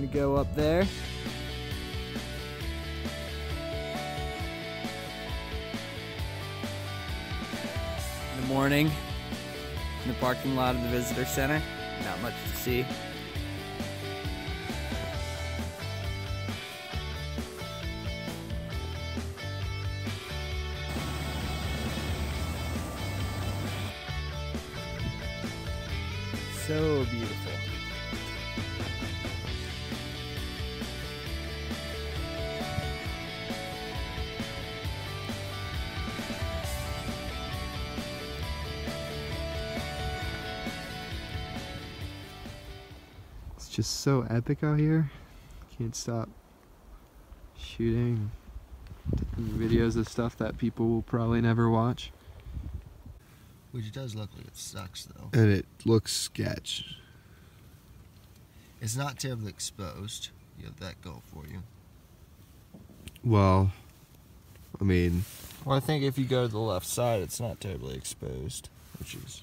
Gonna go up there. In the morning, in the parking lot of the visitor center. Not much to see. So beautiful. Just so epic out here. Can't stop shooting taking videos of stuff that people will probably never watch. Which does look like it sucks though. And it looks sketch. It's not terribly exposed. You have that go for you. Well, I mean, Well, I think if you go to the left side, it's not terribly exposed, which is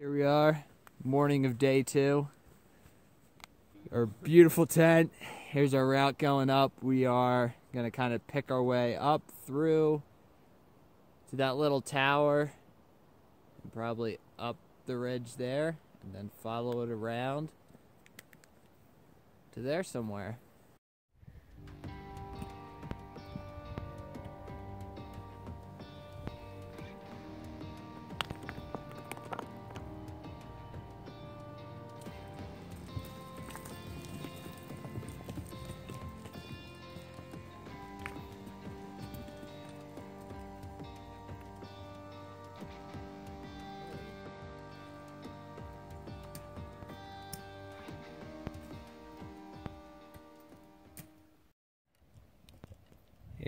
Here we are, morning of day two. Our beautiful tent. Here's our route going up. We are gonna kind of pick our way up through to that little tower and probably up the ridge there and then follow it around to there somewhere.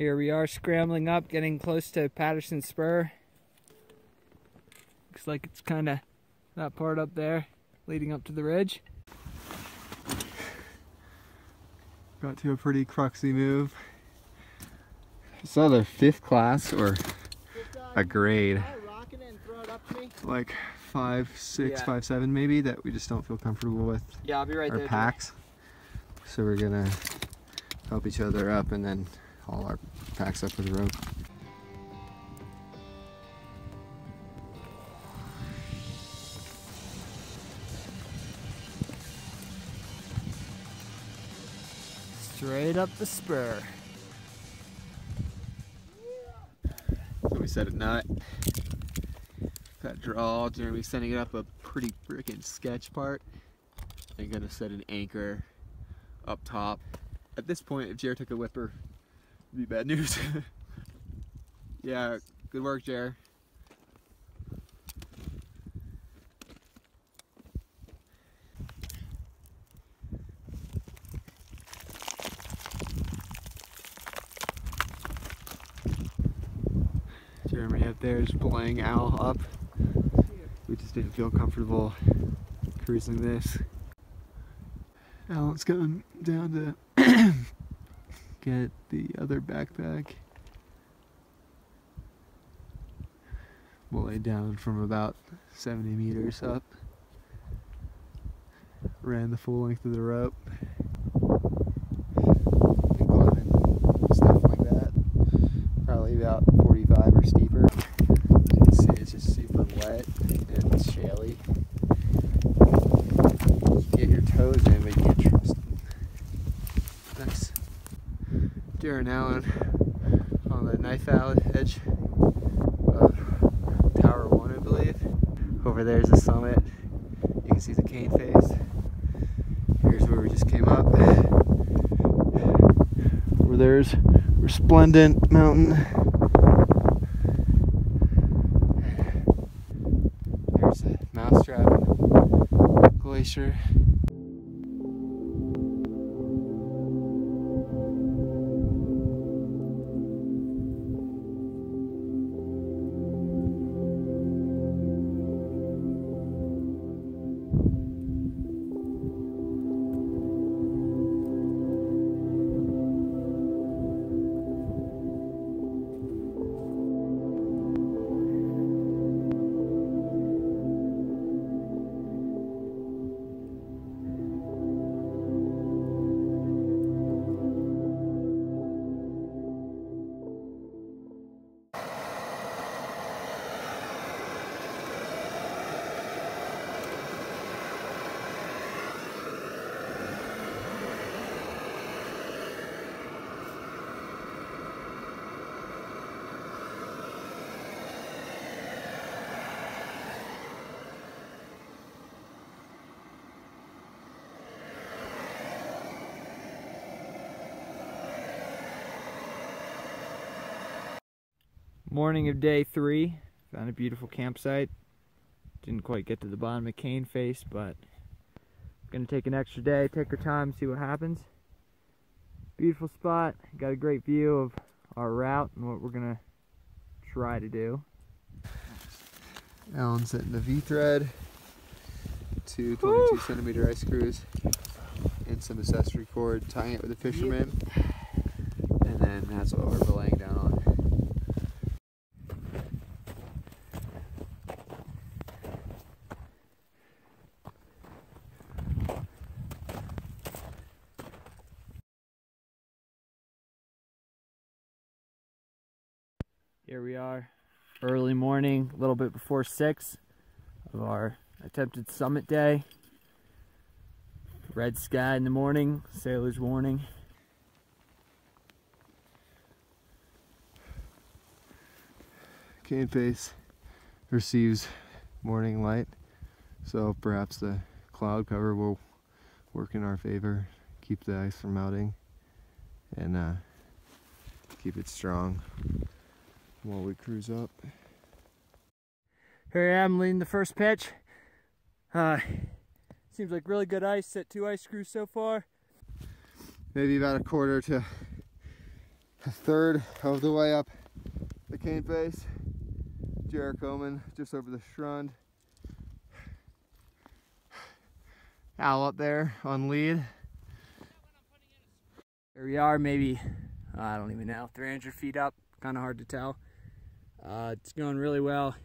Here we are scrambling up, getting close to Patterson Spur. Looks like it's kind of that part up there leading up to the ridge. got to a pretty cruxy move. It's either fifth class or a grade. Like five, six, Yeah. five, seven maybe that we just don't feel comfortable with Yeah, I'll be right our there. packs. So we're gonna help each other up and then haul our packs up with a rope. Straight up the spur. So we set a nut. That draw, Jeremy's setting it up a pretty freaking sketch part. I'm gonna set an anchor up top. At this point, if Jer took a whipper, it'd be bad news. yeah, good work, Jer. Jeremy up there is playing Al up. We just didn't feel comfortable cruising this. Alan's going down to get the other backpack. We'll lay down from about 70 meters up. Ran the full length of the rope. Climbing stuff like that. Probably about 45 or steeper. As you can see, it's just super wet and shaly. You can get your toes in, but you can't trust them. Nice. Darren Allen on the knife edge of Tower 1, I believe. Over there's the summit. You can see the Kain face. Here's where we just came up. Over there's Resplendent Mountain. There's a Mousetrap Glacier. Morning of day three. Found a beautiful campsite. Didn't quite get to the bottom of Kain Face, but gonna take an extra day, take our time, see what happens. Beautiful spot. Got a great view of our route and what we're gonna try to do. Alan's setting the V thread, two 22 centimeter ice screws, and some accessory cord, tying it with a fisherman. And then that's what we're belaying down on. Here we are, early morning, a little bit before six of our attempted summit day. Red sky in the morning, sailor's warning. Kain face receives morning light, so perhaps the cloud cover will work in our favor, keep the ice from melting, and uh, keep it strong while we cruise up. Here I am leading the first pitch. Uh, seems like really good ice, set two ice screws so far. Maybe about a quarter to a third of the way up the Kain face. Jared Coleman just over the schrund. Al up there on lead. Here we are, maybe, I don't even know, 300 feet up, kind of hard to tell. Uh, it's going really well.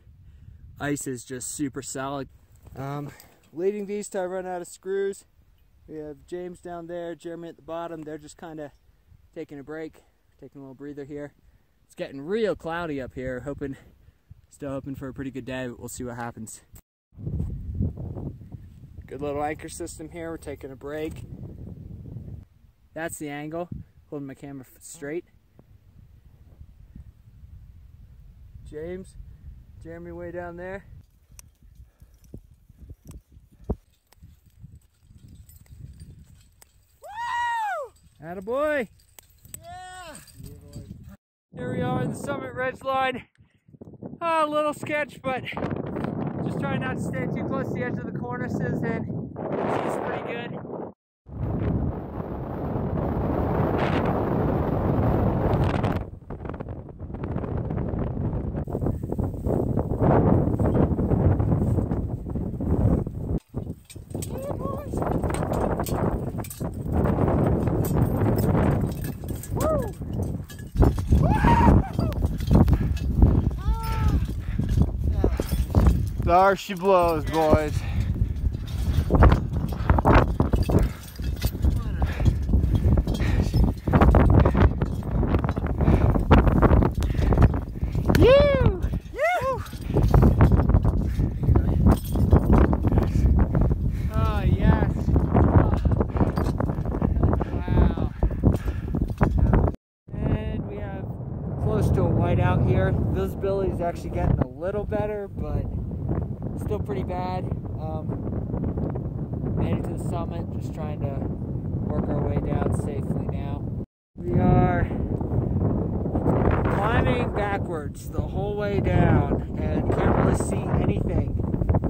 Ice is just super solid. Um, leading these I run out of screws. We have James down there, Jeremy at the bottom. They're just kind of taking a break, taking a little breather here. It's getting real cloudy up here. Hoping, still hoping for a pretty good day, but we'll see what happens. Good little anchor system here. We're taking a break. That's the angle. Holding my camera straight. James, Jeremy way down there. Woo! Attaboy! Yeah! Here we are in the Summit Ridge line. Oh, a little sketch, but just trying not to stay too close to the edge of the cornices and it's pretty good. There ah! she blows, boys. You! Oh, yes. Wow. And we have close to a whiteout here. Visibility is actually getting a little better, but still pretty bad. Um, made it to the summit, just trying to work our way down safely now. We are climbing backwards the whole way down and can't really see anything.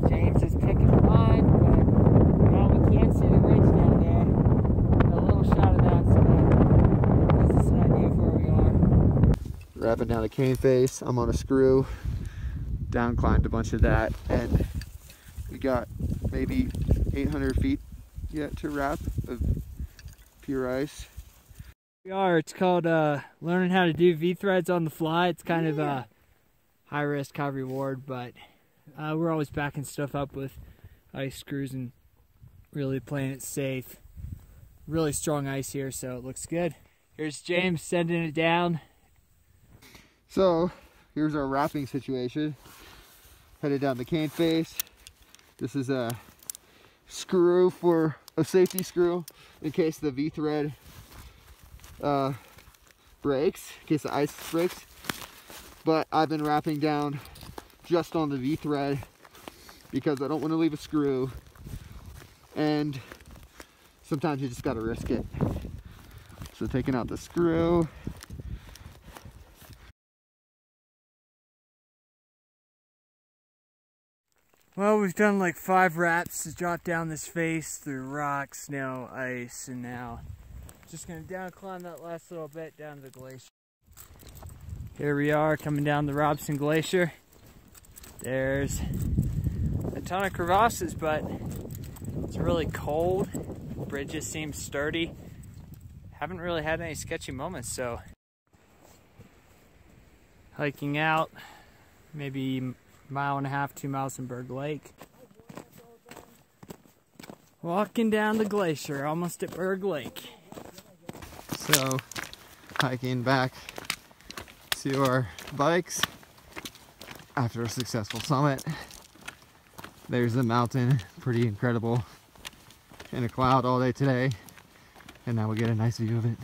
James is picking a line, but now we can't see the ridge down there. Got a little shot of that, so that gives us an idea of where we are. Rapping down the Kain face. I'm on a screw. Down climbed a bunch of that, and we got maybe 800 feet yet to rap of pure ice. We are. It's called uh, learning how to do V threads on the fly. It's kind of a high risk, high reward, but uh, we're always backing stuff up with ice screws and really playing it safe. Really strong ice here, so it looks good. Here's James sending it down. So here's our rapping situation. Headed down the Kain face. This is a screw for a safety screw in case the V thread uh, breaks, in case the ice breaks. But I've been rapping down just on the V thread because I don't want to leave a screw. And sometimes you just got to risk it. So taking out the screw, Well, we've done like five raps to drop down this face through rocks, snow, ice, and now just gonna down climb that last little bit down the glacier. Here we are coming down the Robson Glacier. There's a ton of crevasses, but it's really cold. Bridges seem sturdy. Haven't really had any sketchy moments, so hiking out, maybe mile and a half, two miles from Berg Lake. Walking down the glacier, almost at Berg Lake. So, hiking back to our bikes after a successful summit. There's the mountain, pretty incredible. In a cloud all day today, and now we get a nice view of it.